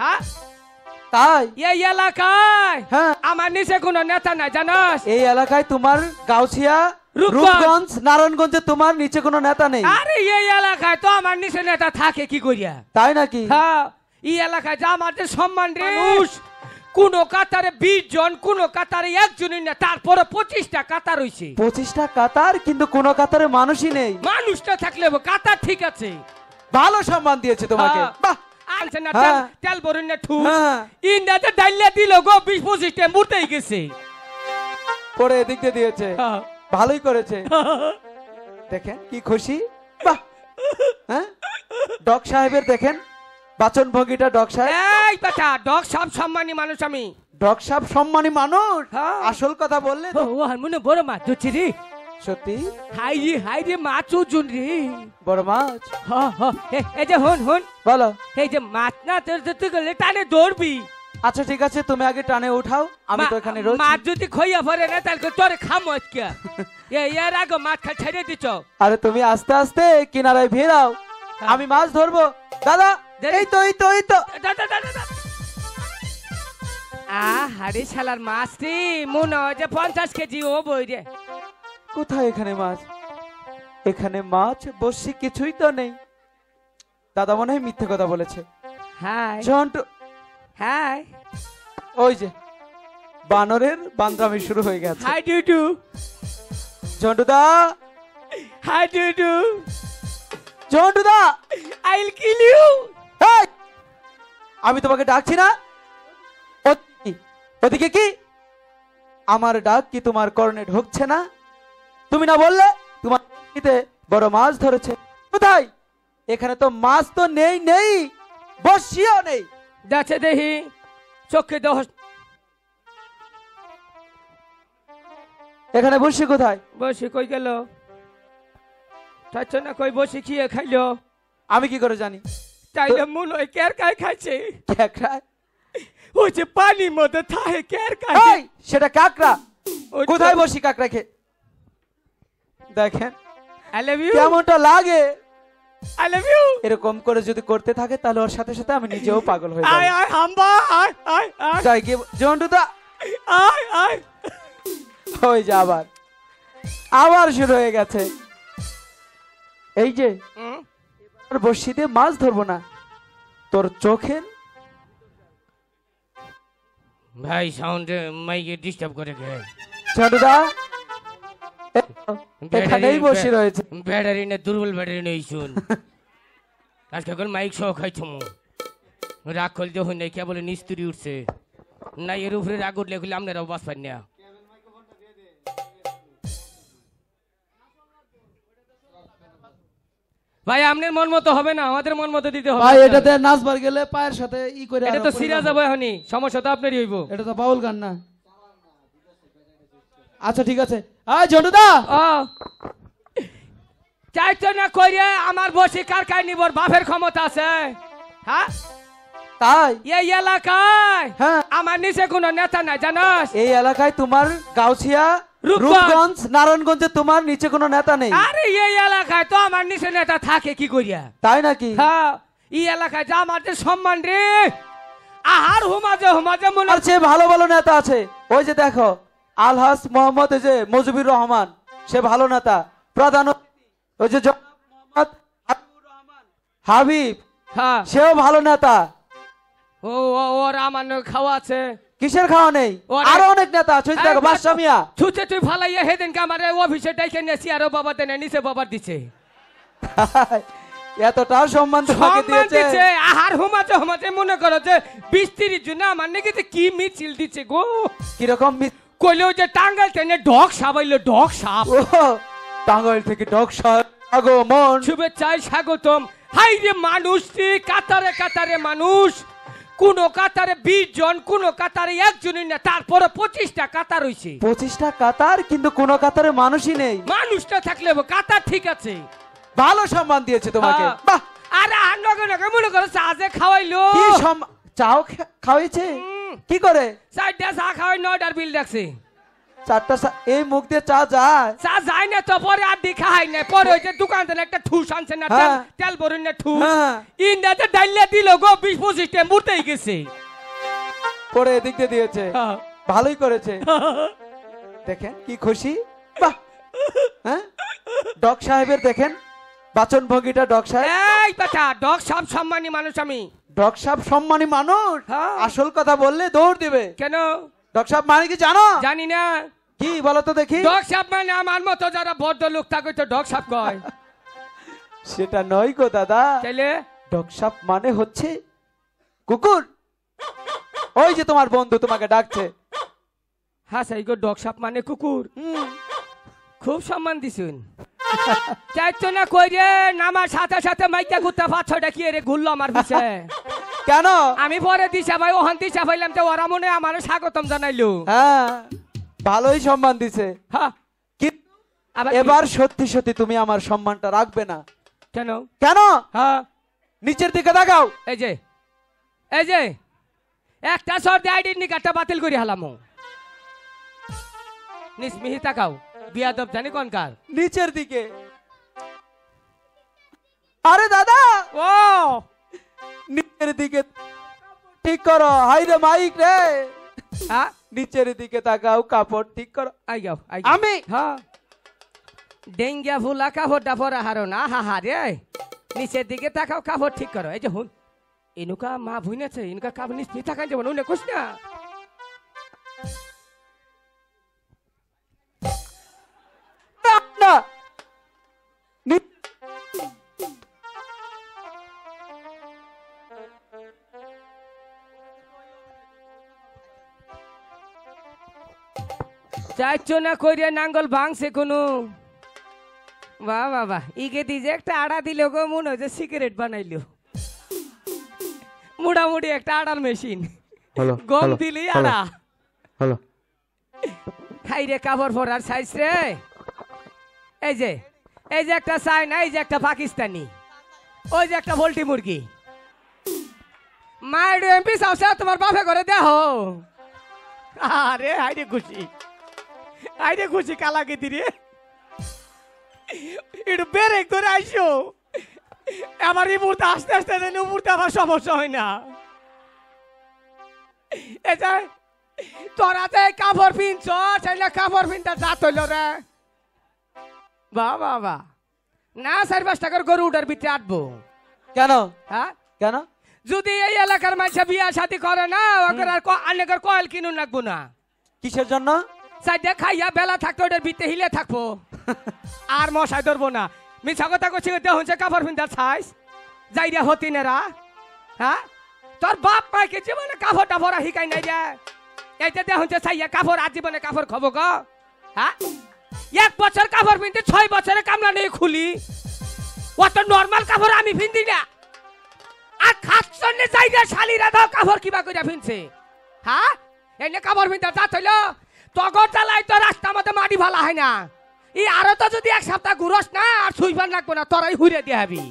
হ্যাঁ? তাই? এই এলাকায়? হ্যাঁ। আমার নিচে কোনো নেতা নাই জানাস? এই এলাকায় তোমার গাউছিয়া রূপগঞ্জ। নারায়ণগঞ্জে তোমার নিচে কোনো নেতা নেই। আরে এই এলাকায় তো আমার নিচে নেতা থাকে কি করিয়া? তাই নাকি? হ্যাঁ এই এলাকায় যা আমাদের সম্মান রে। কোন কাতারে বিশ জন কোন কাতারে একজনই না তারপরে পঁচিশটা কাতার হইছে। পঁচিশটা কাতার কিন্তু কোন কাতারে মানুষই নেই। মানুষটা থাকলে কাতার ঠিক আছে। ভালো সম্মান দিয়েছে তোমাকে। হ্যাঁ। বাহ! আনছে না হ্যাঁ। তেল- তেল ভরুন না ঠু হ্যাঁ। ইন্ডিয়াতে ডাইলে দিল গো বিশ পঁচিশটা মুতেই গেছে। পরে এদিক দিয়ে দিয়েছে। হ্যাঁ। ভালোই করেছে। দেখেন কি খুশি। বাহ! হ্যাঁ? ডক সাহেবের দেখেন বাচন ভঙ্গিটা ডক সাহেব। এই বাটা ডগ সব সম্মানী মানুষ আমি। ডক সাহেব সম্মানী মানুষ। আসল কথা বললে ও মনে বড় মাছ ধরছি রে। সত্যি? হাই রে হাই রে মাছ ওজন রে। বড় মাছ? হ হ এই যে হন হন। বলো। এই যে মাছ না তোর ধরতে গেলে টানে দৌড়বি আচ্ছা ঠিক আছে তুমি আগে টানে উঠাও। আমি তো এখানে রয়েছি। মাছ যদি খইয়া পড়ে না তাহলে তোরে খামো আজকে। এ এর আগে মাছ খা ছেড়ে দিছ আরে তুমি আস্তে আস্তে কিনারায় ভিড়াও হ্যাঁ। আমি মাছ ধরবো। দাদা এই তো এই তো এই তো। দা, দা, দা, দা, দা। আহ হারে শালার মাছ রে মনে হয় যে পঞ্চাশ কেজি ও বই রে। কোথায় এখানে মাছ? এখানে মাছ বসি কিছুই তো নেই। দাদা মনে হয় মিথ্যে কথা বলেছে। হাই ঝন্টু। হাই ওই যে বানরের শুরু হয়ে গেছে। হাই দা হাই ঝন্টু দা আইল কিল ইউ! আমি তোমাকে ডাকছি না? ওদিকে কি? আমার ডাক কি তোমার কর্ণে ঢুকছে না? তুমি না বললে? তোমার বড় মাছ ধরেছে। কোথায়? এখানে তো মাছ তো নেই নেই। বসিও নেই। যাচ্ছে দেখি চোখে দহ। এখানে বসি কোথায়? বসে কই গেল? না কই বসে খেয়ে খাইলো? আমি কি করে জানি? তাইলে মনে হয় কের কায় খাইছে ওই যে পানির মধ্যে থাহে কের কায় এই, সেটা কাকড়া। ওই কোথায় বসি কাকড়া খে দেখেন আই লাভ ইউ কেমনটা লাগে? আই লাভ ইউ এরকম করে যদি করতে থাকে তাহলে ওর সাথে সাথে আমি নিজেও পাগল হয়ে আয় আয় হাম্বা আয় আয় আয়। যাই গিয়ে জন্টু আয় আয়। ওই যে আবার। আবার শুরু হয়ে গেছে। এই যে হুম? আর বসি দিয়ে মাছ ধরবো না। তোর চোখের ভাই সাউন্ড মাইকে ডিস্টার্ব করে গে ঝন্টুদা এখানেই বসে রয়েছে। ব্যাটারি না দুর্বল ব্যাটারি নেই শুন আজকে এখন মাইক সহ খাইছো রাগ করলে হই নাই কে বলে নিস্তুরি উঠছে? না এর উপরে রাগ উঠলে খুলে আপনারাও বাস না। ভাই আপনার মন মতো হবে না আমাদের মন মতো দিতে হবে ভাই এটাতে নাচবার গেলে পায়ের সাথে ই করে এটা তো পরিমাণ- সিরিয়াস যাব। সমস্যা তো আপনারই হইব। এটা তো বাউল গান না। আচ্ছা ঠিক আছে। ঝন্টুদা ও। চাইতো না করিয়ে আমার বসে কার নিবর বাপের ক্ষমতা আছে। হ্যাঁ তাই? এই এলাকায়? হ্যাঁ। আমার নিচে কোনো নেতা নাই জানাস? এই এলাকায় তোমার গাউছিয়া রূপগঞ্জ। নারায়ণগঞ্জে তোমার নিচে কোনো নেতা নেই। আরে এই এলাকায় তো আমার নিচে নেতা থাকে কি করিয়া তাই নাকি? হ্যাঁ এই এলাকায় যা আমাদের সম্মান রে। আহার হুমাজে হুমাজে মনে চেয়ে ভালো ভালো নেতা আছে। ওই যে দেখো আলহাস মোহাম্মদ এই যে মজিবুর রহমান সে ভালো নেতা। প্রধান ওই যে মোহাম্মদ হাবিব হ্যাঁ। সেও ভালো নেতা। ও ও ওর আমার খাওয়া আছে। কিসের খাওয়া নেই? আরও অনেক নেতা আছে ওই দেখো বাদশা ছুটে তুই ফালাইয়া হেদিনকে আমার অফিসে ডাইকে নিয়েছি আরও বাবা দেনে নিচে দিছে। এতটা সম্মান তোমাকে সম্মান দিয়েছে। দিচ্ছে আহার হুমাতে হুমাতে মনে করো যে বিশ তিরিশ জন আমার নাকি যে কি মিছিল দিচ্ছে গো। কীরকম মি- কইলেও যে টাঙ্গাল টেনে ডগ সাবাইলো ডগ সাপ। টাঙ্গাইল থেকে ডক আগমন। শুভেচ্ছায় স্বাগতম। হাই রে মানুষ রে কাতারে কাতারে মানুষ? কোন কাতারে বিশ জন কোন কাতারে একজনই না তারপরে পঁচিশটা কাতার হইছে। পঁচিশটা কাতার কিন্তু কোন কাতারে মানুষই নেই। মানুষটা থাকলে কাতার ঠিক আছে। ভালো সম্মান দিয়েছে তোমাকে। হ্যাঁ। বাহ! আরে আর নগে নগে মনে করো চা যে খাওয়াইলো। কি চাও খাওয়াইছে। কি করে? চারটা চা খাওয়াই নয়টার বিল দেখছে। চারটা এই মুখ দিয়ে চা যায়? চা যায় না তো পরে আর দেখা হয় না। পরে ওই যে দোকান থেকে একটা ঠুস আনছে না তেল হ্যাঁ। ভরুন না ঠুস। হ্যাঁ। ইন্ডিয়াতে ডাইলে দিল গো বিশ পঁচিশ টাইম উঠেই গেছে। পরে এদিক দিয়ে দিয়েছে। হ্যাঁ। ভালোই করেছে। দেখেন কি খুশি। বাহ। হ্যাঁ? ডক সাহেবের দেখেন। বাচন ভঙ্গিটা ডক সাহেব। এই বেটা ডগ সব সম্মানী মানুষ আমি। ডক সাহেব সম্মানী মানুষ। হ্যাঁ। আসল কথা বললে দৌড় দিবে। কেন? ডক সাহেব মানে কি জানো? জানি না। কি বলো তো দেখি। সাপ মানে আমার মতো যারা বদ্ধ লোক থাকে তো সাপ কয়। সেটা নয় গো দাদা। তাইলে সাপ মানে হচ্ছে কুকুর। ওই যে তোমার বন্ধু তোমাকে ডাকছে। হ্যাঁ সেই গো সাপ মানে কুকুর। হুম, খুব সম্মান দিছুন। চাইছো না কই রে? নামার সাথে সাথে মাইকা কুত্তা পাঁচ ছয়টা কি রে ঘুরলো আমার পিছে। কেন? আমি পরে দিশা ভাই ওখান দিশা পাইলাম তো ওরা মনে আমার স্বাগতম জানাইলো। হ্যাঁ ভালোই সম্মান দিছে। হ্যাঁ? এবার সত্যি সত্যি তুমি আমার সম্মানটা রাখবে না। কেন? কেন? হ্যাঁ নিচের দিকে তাকাও। এই যে এই যে একটা সর্দি আইডির নিকাটটা বাতিল করে হালামো। নিসমিহি তাকাও বিয়াদব জানি কোন কার। নিচের দিকে। আরে দাদা! ও! নিচের দিকে ঠিক করো। হাই রে মাইক রে। হ্যাঁ? নিচের দিকে তাকাও কাপড় ঠিক করো। আই যাও আই আমি? হ্যাঁ। ডেঙ্গিয়া ফুলা কাপড়টা পরা হারো না হা হা রে। নিচের দিকে তাকাও কাপড় ঠিক করো। এই যে হুন। ইনুকা মা ভুইনেছে ইনুকা কাপড় নিচ নিচ তাকান যাব নুনে কুছ না না, না নি- চাইছো না কইরে নাঙ্গল ভাঙছে কোনো। বাহ বাহ বাহ ইগে দি যে একটা আড়া দিল গো মনে হচ্ছে সিগারেট বানাইলো। মোটামুটি একটা আড়ার মেশিন। গম দিলি আড়া। হ্যালো খাই রে কাপড় পরার সাইজ রে। এই যে এই যে একটা চায়না এই যে একটা পাকিস্তানি। ওই যে একটা পোল্ট্রি মুরগি। মায়ের এমপি সাউসে তোমার বাপে করে দেহ। আরে হাইরে খুশি। হাইরে খুশি কালাকে দিরে একটু বেড়ে করে আইসো। আবার এই মুহূর্তে আস্তে আস্তে যেন মুহূর্তে আবার সমস্যা হয় না। এটা তোরা তো এই কাপড় পিনছ চাইলে কাপড় পিনটা জাত হইল রে। বা বা বা। না চারি পাঁচ টাকার গরু উঠার ভিতরে আটবো। কেন? হ্যাঁ কেন? যদি এই এলাকার মানুষ বিয়া শাদি করে না ওকে আর অনেকের কয়েল কিনুন লাগবো না। কিসের জন্য? সাইডে খাইয়া বেলা থাকতো ওটার ভিতরে হিলে থাকব। আর মশাই ধরবো না। মিছা কথা করছি দেহ হচ্ছে কাপড় পিন্ধার ছাইস যাই রে হতি নেরা হ্যাঁ? তোর বাপ মাইকে জীবনে কাপড় টাপড় শিকাই নাই রে? এইটা দেহ হচ্ছে চাইয়া কাপড় আজীবনে কাপড় খাব গো হ্যাঁ? এক বছর কাপড় পিনতে ছয় বছরে কামলা নেই খুলি। অত নর্মাল কাপড় আমি পিন্দি না। আর খাচ্ছন্নে যাই রে শালিরা দাও কাপড় কিবা কইরা পিনছে হ্যাঁ? এনে কাপড় পিনতে যা থইল তগর জ্বালাই তো রাস্তা মধ্যে মাটি ভালা হয় না। ই আরও তো যদি এক সপ্তাহ ঘুরস না আর ছুইবার লাগবো না তোরাই হুইরে দিয়ে হবি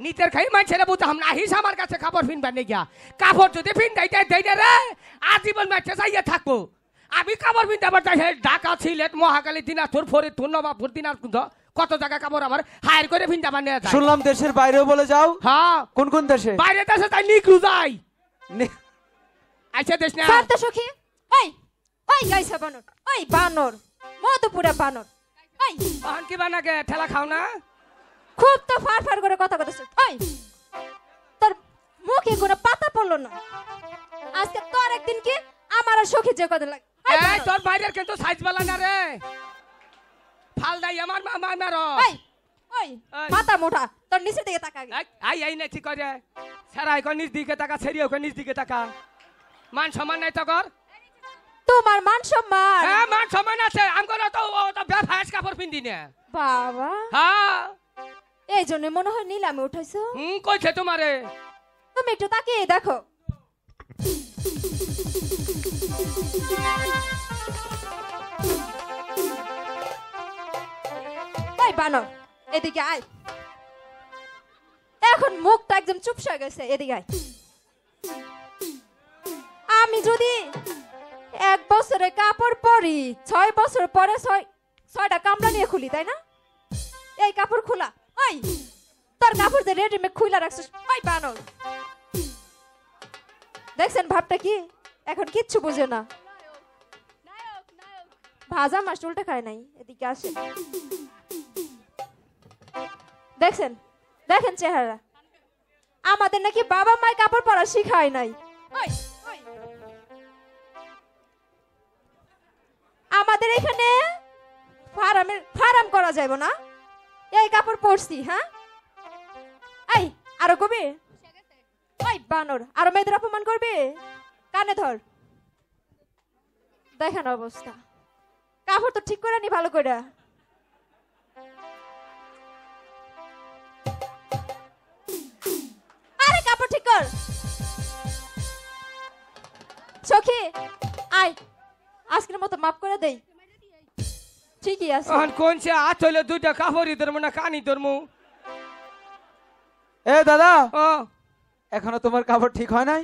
নিতের খাই মানছেরা বুঝতাম না হিস আমার কাছে কাপড় ফিনবার নেই গিয়া। কাপড় যদি ফিন দেয় দেয় রে আজীবন মাঠে যাইয়া থাকব। আমি কাপড় ফিনতে আবার যাই ঢাকা সিলেট মহাকালী দিনাজপুর ফরিদপুর নবাবপুর দিনাজপুর কত জায়গা কাপড় আমার হায়ার করে ফিনতে আবার নিয়ে শুনলাম দেশের বাইরেও বলে যাও। হ্যাঁ। কোন কোন দেশে? বাইরে দেশে তাই নিকলু যাই। আইসা দেশ না শান্ত সখী ওই ওই গাইছা বানর ওই বানর মধুপুরা বানর ওই অহন কি বানাকে ঠেলা খাও না খুব তো ফার ফার করে কথা কথা ওই তোর মুখে কোনো পাতা পড়ল না। আজকে তোর একদিন কি আমার আর সখী যে কথা লাগে। এই তোর বাইরের কিন্তু সাইজ বালা না রে। ফাল দাই আমার মা মা মারো। ওই ওই। মাথা মোটা। তোর নিচের দিকে তাকা আই আই না ঠিক করে। সারাই কো নিজ দিকে তাকা সেরিও কো নিজ দিকে তাকা। মান সমান নাই তো কর তোমার মান সম্মান। হ্যাঁ মান সমান আছে। আমগো তো ও তো বেফাস কাপড় পিন্দি না। বাবা। হ্যাঁ। এই জন্য মনে হয় নিলামে উঠাইছো। হুম কইছে তোমারে। তুমি একটু তাকিয়ে দেখো। ওই বানর এদিকে আয়। এখন মুখটা একদম চুপসা গেছে এদিকে আয়। আমি যদি এক বছরে কাপড় পরি ছয় বছর পরে ছয় ছয়টা কামলা নিয়ে খুলি তাই না? এই কাপড় খোলা। ওই তোর কাপড় যে রেডিমেড খুইলা রাখছিস ওই বানর। দেখছেন ভাবটা কি? এখন কিচ্ছু বুঝে না। ভাজা মাছ উল্টে খায় নাই এদিকে আসে দেখছেন? দেখেন চেহারা আমাদের নাকি বাবা মায় কাপড় পরা শিখায় নাই। ওই, আমাদের এখানে? ফার্মের ফার্ম করা যাইব না? এই কাপড় পরছি হ্যাঁ? এই, আরও কবি? ওই বানর, আরও মেয়েদের অপমান করবে? কানে ধর। দেখেন অবস্থা। কাপড় তো ঠিক করে নি ভালো করে। আরে, কাপড় ঠিক কর। সখী, আয়। আজকের মতো মাফ করে দেই। ঠিকই আছে। এখন কোন সে হাত হইলে দুইটা কাপড়ই ধরবো না কানি ধরবো এ দাদা ও। এখনও তোমার কাপড় ঠিক হয় নাই?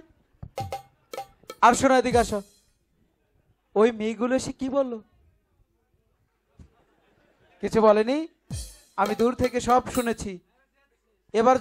আর শোনো এদিকে আসো। ওই মেয়েগুলো এসে কি বলল? কিছু বলেনি? আমি দূর থেকে সব শুনেছি। এবার